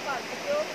trabalho, porque eu